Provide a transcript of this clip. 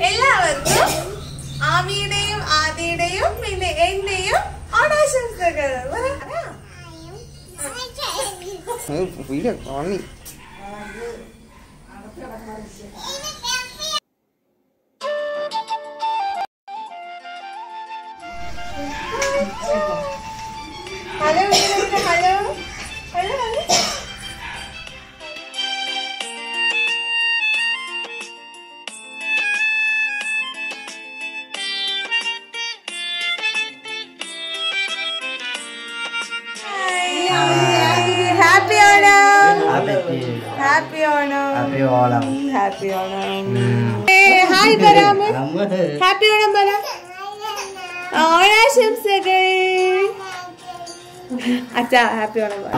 എല്ലാവർക്കും ആമിയുടെയും ആദിയുടെയും പിന്നെ എന്റെയും ഓണാശംസകൾ hello hello. Happy Onam happy Onam happy Onam hi ബരാമ് happy Onam പറ ഓണാശംസകൾ അച്ഛാ ഹാപ്പി ഓണം പറ